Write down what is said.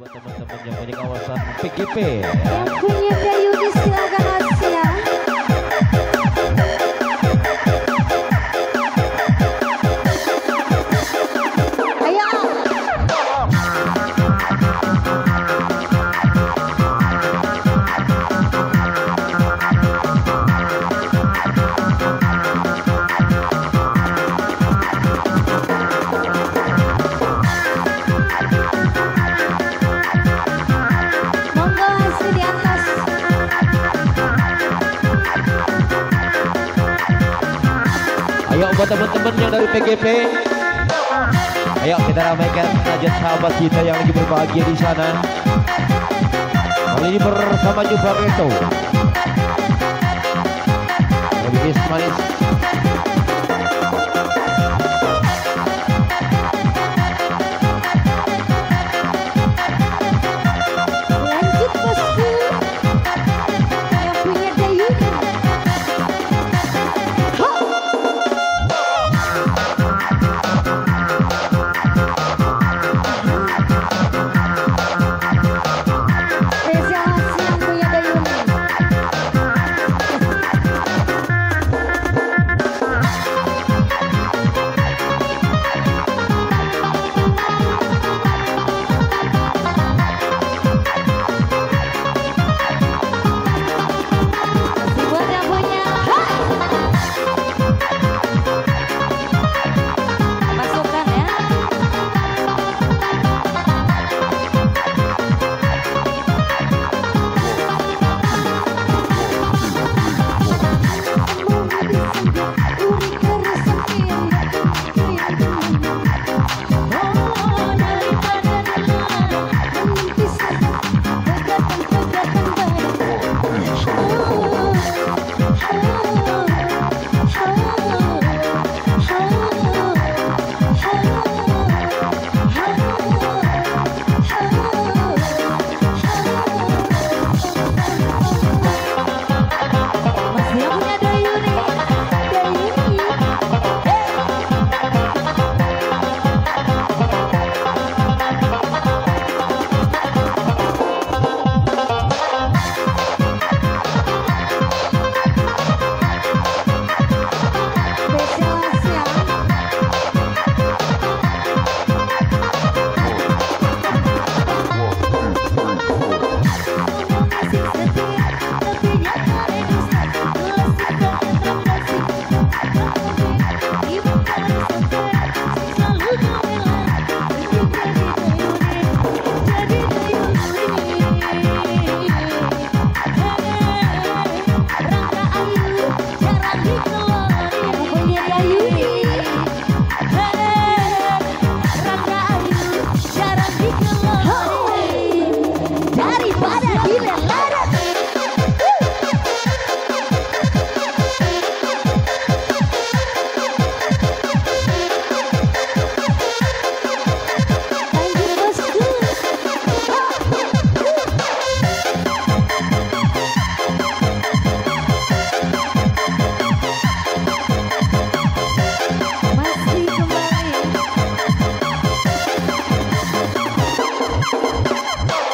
buat teman-teman yang punya kawasan PGP ya. Yang punya kayu silakan buat teman-teman yang dari PGP. Ayo kita ramaikan saja sahabat kita yang lagi berbahagia di sana. Kali ini bersama Jufar Reto. Lebih manis. Yeah.